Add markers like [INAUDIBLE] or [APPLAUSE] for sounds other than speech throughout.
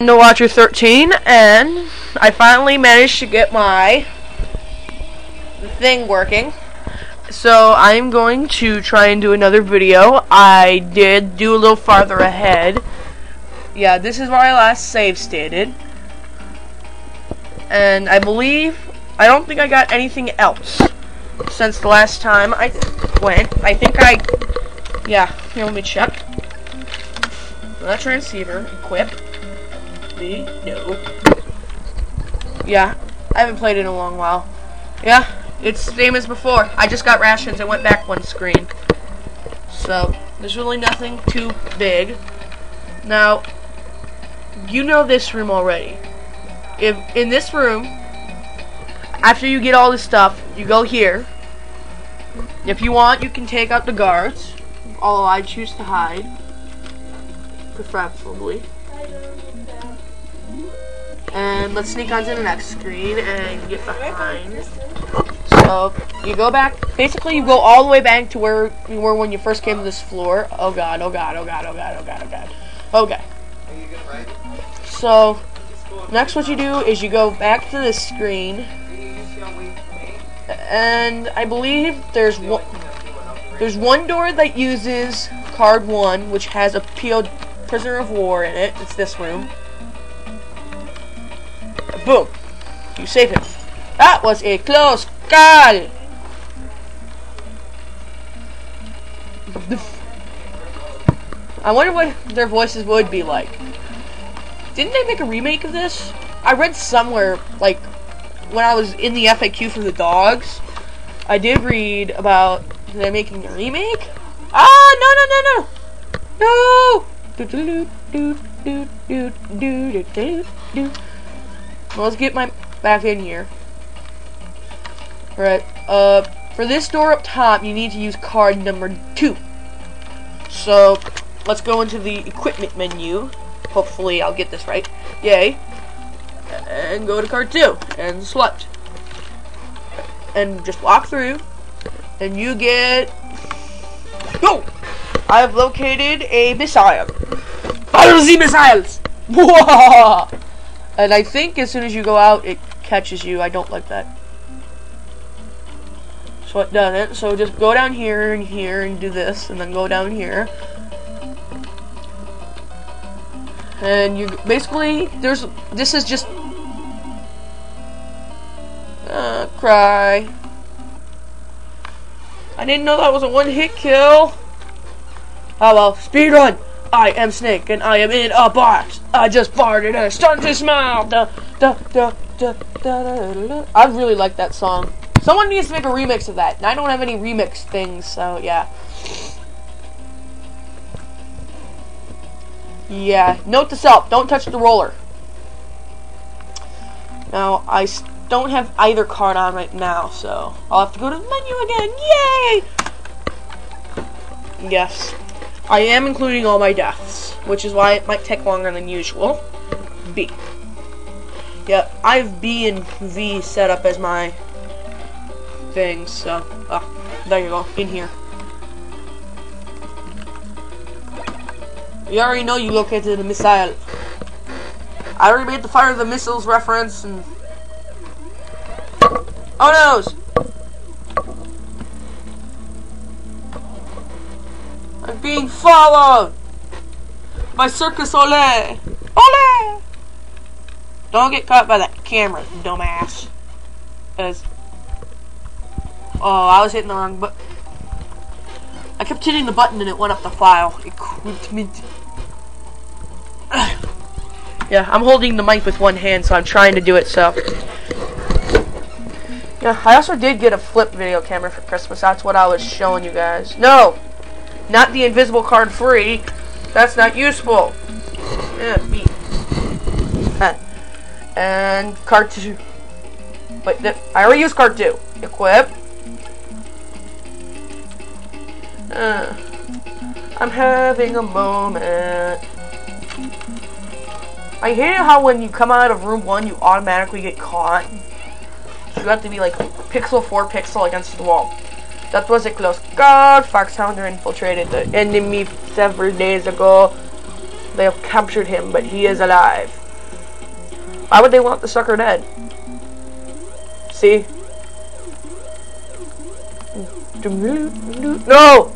No Watcher 13, and I finally managed to get my thing working. So I'm going to try and do another video. I did do a little farther ahead. Yeah, this is where I last save stated. And I believe, I don't think I got anything else since the last time I went. I think I, yeah, here let me check. That transceiver, equip me? No. Yeah, I haven't played in a long while. Yeah, it's the same as before. I just got rations and went back one screen. So, there's really nothing too big. Now, you know this room already. If in this room, after you get all this stuff, you go here. If you want, you can take out the guards. Although I choose to hide. Preferably. And let's sneak onto the next screen and get behind. So you go back. Basically, you go all the way back to where you were when you first came to this floor. Oh god! Oh god! Oh god! Oh god! Oh god! Oh god! Okay. So next, what you do is you go back to this screen, and I believe there's one. There's one door that uses card one, which has a PO prisoner of war in it. It's this room. Boom. You save him. That was a close call. I wonder what their voices would be like. Didn't they make a remake of this? I read somewhere, like, when I was in the FAQ for the dogs, I did read about they're making a remake. Ah, no, no, no, no, no. Well, let's get my back in here. Right. Uh, for this door up top, you need to use card number two. So, let's go into the equipment menu. Hopefully, I'll get this right. Yay. And go to card two and select. And just walk through, and you get. Go! I have located a missile. Fire the missiles! [LAUGHS] And I think as soon as you go out, it catches you. I don't like that. So it doesn't. So just go down here and here and do this, and then go down here. And you basically there's this is just uh, cry. I didn't know that was a one hit kill. Oh well, speed run. I am Snake and I am in a box. I just farted and started to smile. Da, da, da, da, da, da, da. I really like that song. Someone needs to make a remix of that. I don't have any remix things, so yeah. Yeah, note to self, don't touch the roller. Now, I don't have either card on right now, so I'll have to go to the menu again. Yay! Yes. I am including all my deaths, which is why it might take longer than usual. B. Yeah, I have B and V set up as my things, so, ah, there you go, in here. You already know you located the missile. I already made the fire of the missiles reference and... Oh no! Being followed by Circus Ole. Ole! Don't get caught by that camera, dumbass. Cause oh, I was hitting the wrong button. I kept hitting the button and it went up the file. Equipment. [SIGHS] yeah, I'm holding the mic with one hand, so I'm trying to do it. So. Yeah, I also did get a flip video camera for Christmas. That's what I was showing you guys. No, not the invisible card free. That's not useful. Yeah. And card two. Wait, I already used card two. Equip. Uh, I'm having a moment. I hate how when you come out of room one, you automatically get caught. You have to be like pixel for pixel against the wall. That was a close call. Foxhounder infiltrated the enemy several days ago. They have captured him, but he is alive. Why would they want the sucker dead? See? No!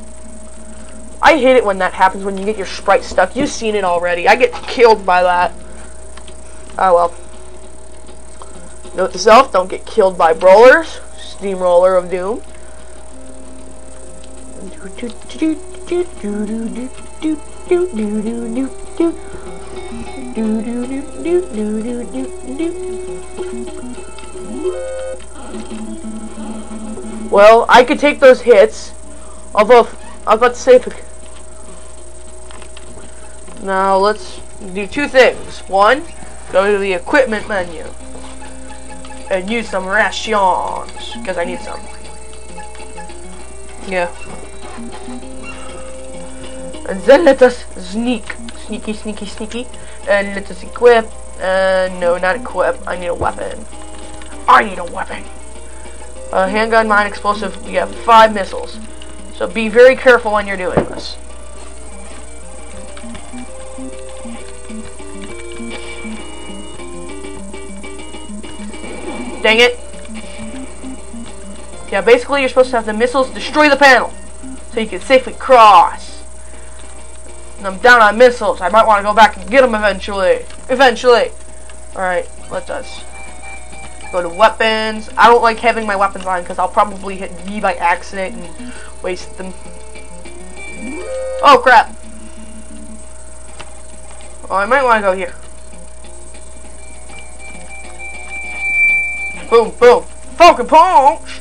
I hate it when that happens when you get your sprite stuck. You've seen it already. I get killed by that. Oh well. Note to self, don't get killed by brawlers. Steamroller of Doom. Well, I could take those hits. Although, I was about to say Now, let's do two things. One, go to the equipment menu. And use some rations. Because I need some. Yeah. And then let us sneak. Sneaky, sneaky, sneaky. And let us equip. Uh, no, not equip. I need a weapon. I need a weapon. A handgun, mine, explosive. You have five missiles. So be very careful when you're doing this. Dang it. Yeah, basically you're supposed to have the missiles destroy the panel. So you can safely cross. And I'm down on missiles. I might want to go back and get them eventually. Eventually. Alright, let us go to weapons. I don't like having my weapons on because I'll probably hit V by accident and waste them. Oh crap! Oh, I might want to go here. Boom, boom. Falcon punch!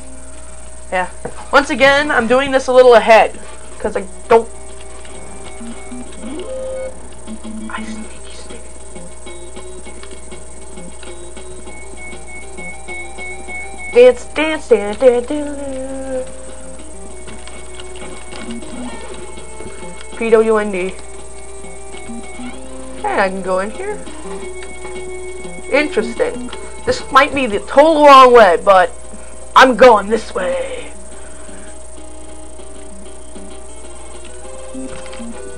Yeah. Once again, I'm doing this a little ahead. Because I don't... Dance, dance, dance, dance, dance. P-W-N-D. And I can go in here. Interesting. This might be the total wrong way, but I'm going this way.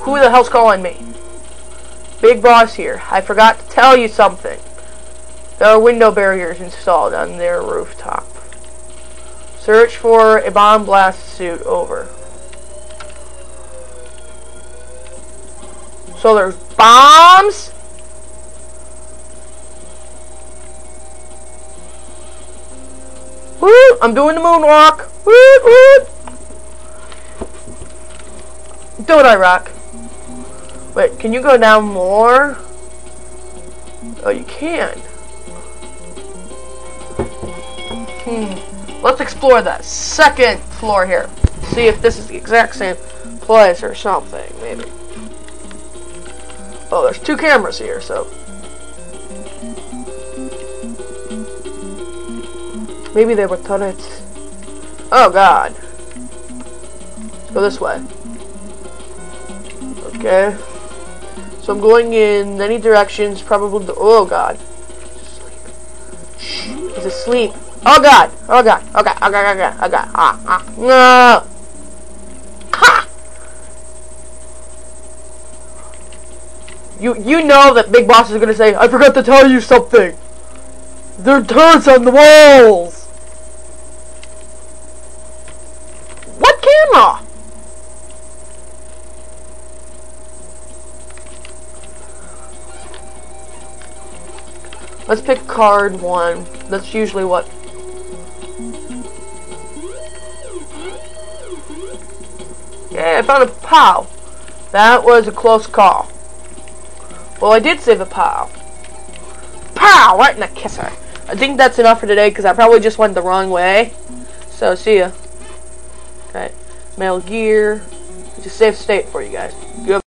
Who the hell's calling me? Big boss here. I forgot to tell you something. There are window barriers installed on their rooftop. Search for a bomb blast suit. Over. So there's bombs? Woo! I'm doing the moonwalk. Woo! Woo! Don't I rock. Wait, can you go down more? Oh, you can. Hmm. Let's explore that second floor here. See if this is the exact same place or something, maybe. Oh, there's two cameras here, so Maybe they were turrets. Oh god. Let's go this way. Okay. So I'm going in any directions, probably the oh god. He's asleep. Oh god! Oh god! Oh god! Oh god! Oh god! Ah! Ah! No! Ha! You you know that Big Boss is gonna say, I forgot to tell you something! There are turrets on the walls! What camera! Let's pick card one. That's usually what... I found a POW. That was a close call. Well, I did save a POW. POW! Right in the kisser. I think that's enough for today, because I probably just went the wrong way. So, see ya. Right. Metal Gear. It's a safe state for you guys. Good.